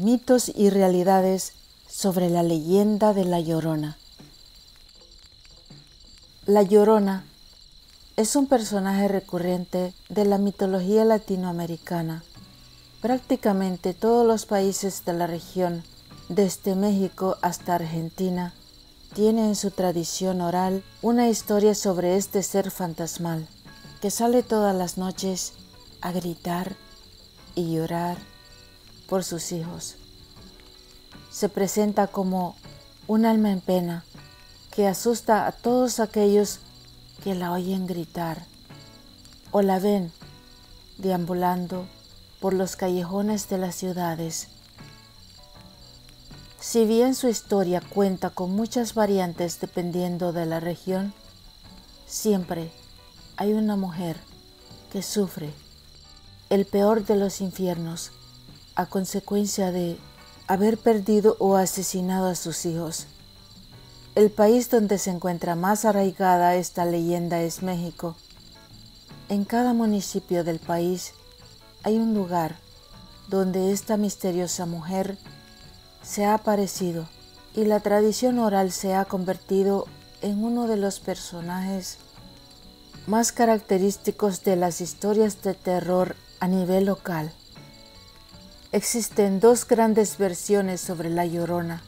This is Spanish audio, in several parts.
mitos y realidades sobre la leyenda de La Llorona. La Llorona es un personaje recurrente de la mitología latinoamericana. Prácticamente todos los países de la región, desde México hasta Argentina, tienen en su tradición oral una historia sobre este ser fantasmal que sale todas las noches a gritar y llorar por sus hijos. Se presenta como un alma en pena que asusta a todos aquellos que la oyen gritar o la ven deambulando por los callejones de las ciudades. Si bien su historia cuenta con muchas variantes dependiendo de la región, siempre hay una mujer que sufre el peor de los infiernos a consecuencia de haber perdido o asesinado a sus hijos. El país donde se encuentra más arraigada esta leyenda es México. En cada municipio del país hay un lugar donde esta misteriosa mujer se ha aparecido y la tradición oral se ha convertido en uno de los personajes más característicos de las historias de terror a nivel local. Existen dos grandes versiones sobre la Llorona,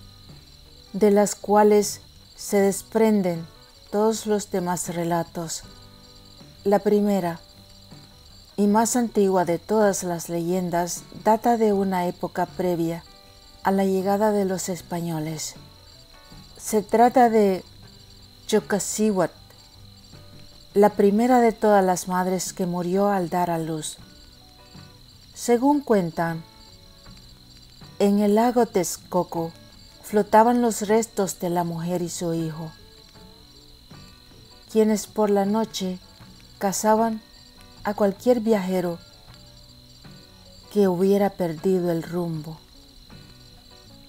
de las cuales se desprenden todos los demás relatos. La primera, y más antigua de todas las leyendas, data de una época previa a la llegada de los españoles. Se trata de Chocasihuat, la primera de todas las madres que murió al dar a luz. Según cuentan, en el lago Texcoco flotaban los restos de la mujer y su hijo, quienes por la noche cazaban a cualquier viajero que hubiera perdido el rumbo.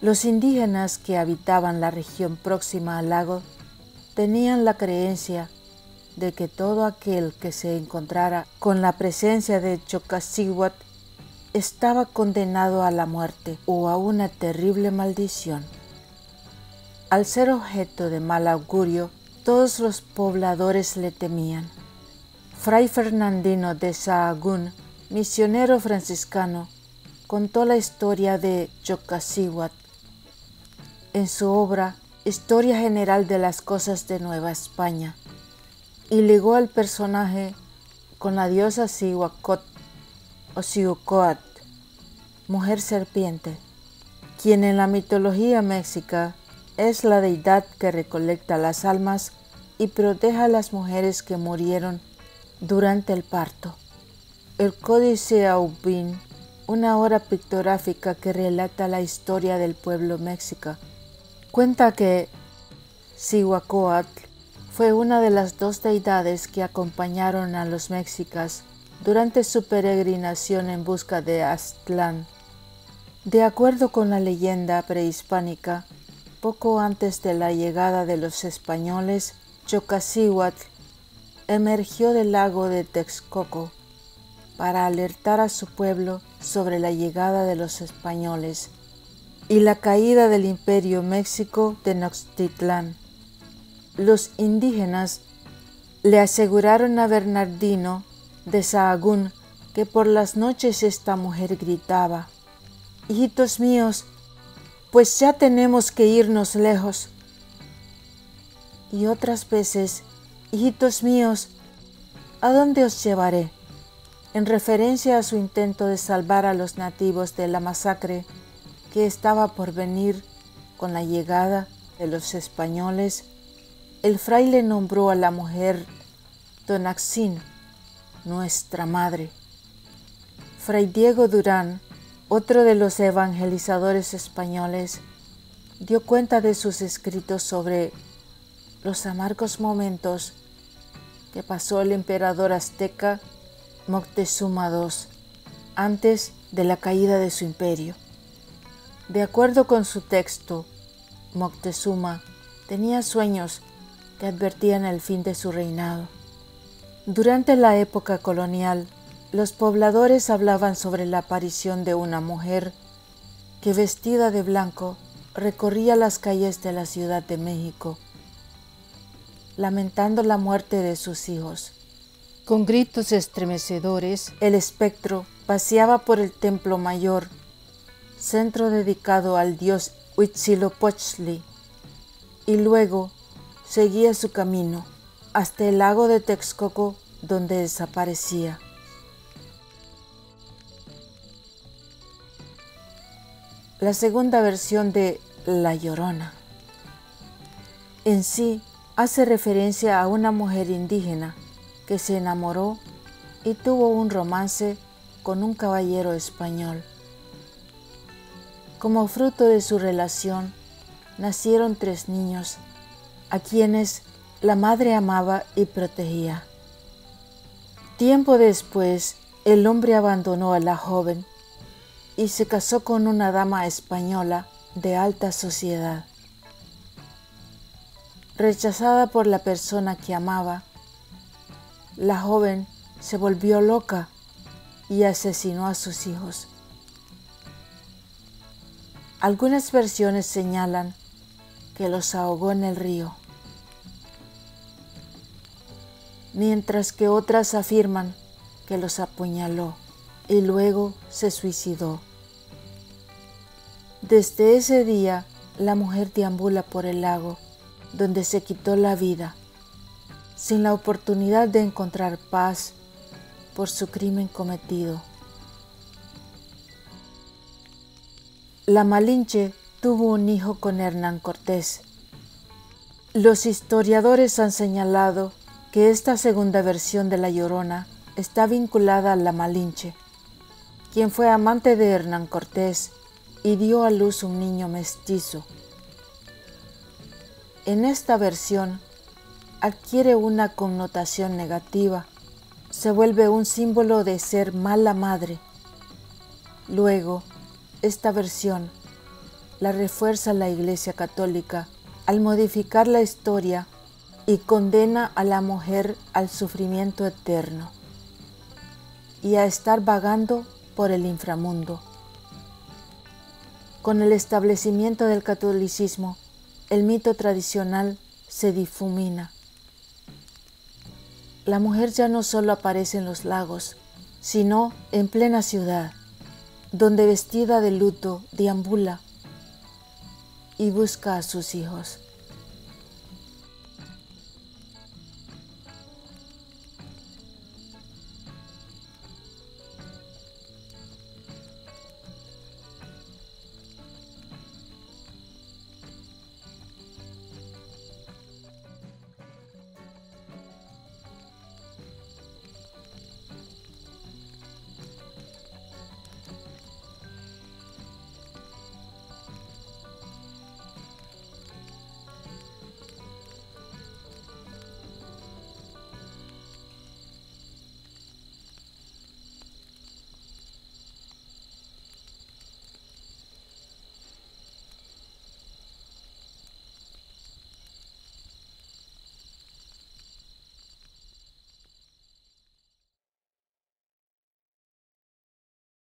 Los indígenas que habitaban la región próxima al lago tenían la creencia de que todo aquel que se encontrara con la presencia de Chocasihuat estaba condenado a la muerte o a una terrible maldición. Al ser objeto de mal augurio, todos los pobladores le temían. Fray Fernandino de Sahagún, misionero franciscano, contó la historia de Chocasihuat en su obra Historia General de las Cosas de Nueva España y ligó al personaje con la diosa Sihuacot Osiucoat, mujer serpiente, quien en la mitología mexica es la deidad que recolecta las almas y protege a las mujeres que murieron durante el parto. El Códice Aubin, una obra pictográfica que relata la historia del pueblo mexica, cuenta que Sihuacoatl fue una de las dos deidades que acompañaron a los mexicas durante su peregrinación en busca de Aztlán. De acuerdo con la leyenda prehispánica, poco antes de la llegada de los españoles, Chocasíhuatl emergió del lago de Texcoco para alertar a su pueblo sobre la llegada de los españoles y la caída del imperio México Tenochtitlán. Los indígenas le aseguraron a Bernardino de Sahagún que por las noches esta mujer gritaba, Hijitos míos, pues ya tenemos que irnos lejos. Y otras veces, Hijitos míos, ¿a dónde os llevaré? En referencia a su intento de salvar a los nativos de la masacre que estaba por venir con la llegada de los españoles, el fraile nombró a la mujer Donaxin nuestra Madre. Fray Diego Durán, otro de los evangelizadores españoles, dio cuenta de sus escritos sobre los amargos momentos que pasó el emperador azteca Moctezuma II antes de la caída de su imperio. De acuerdo con su texto, Moctezuma tenía sueños que advertían el fin de su reinado. Durante la época colonial, los pobladores hablaban sobre la aparición de una mujer que vestida de blanco recorría las calles de la Ciudad de México, lamentando la muerte de sus hijos. Con gritos estremecedores, el espectro paseaba por el templo mayor, centro dedicado al dios Huitzilopochtli, y luego seguía su camino hasta el lago de Texcoco donde desaparecía. La segunda versión de La Llorona en sí hace referencia a una mujer indígena que se enamoró y tuvo un romance con un caballero español. Como fruto de su relación, nacieron tres niños, a quienes la madre amaba y protegía. Tiempo después, el hombre abandonó a la joven y se casó con una dama española de alta sociedad. Rechazada por la persona que amaba, la joven se volvió loca y asesinó a sus hijos. Algunas versiones señalan que los ahogó en el río, mientras que otras afirman que los apuñaló y luego se suicidó. Desde ese día, la mujer deambula por el lago, donde se quitó la vida, sin la oportunidad de encontrar paz por su crimen cometido. La Malinche tuvo un hijo con Hernán Cortés. Los historiadores han señalado que esta segunda versión de La Llorona está vinculada a la Malinche, quien fue amante de Hernán Cortés y dio a luz un niño mestizo. En esta versión adquiere una connotación negativa se vuelve un símbolo de ser mala madre. Luego, esta versión la refuerza la Iglesia Católica al modificar la historia y condena a la mujer al sufrimiento eterno y a estar vagando por el inframundo. Con el establecimiento del catolicismo, el mito tradicional se difumina la mujer ya no solo aparece en los lagos, sino en plena ciudad, donde vestida de luto deambula y busca a sus hijos.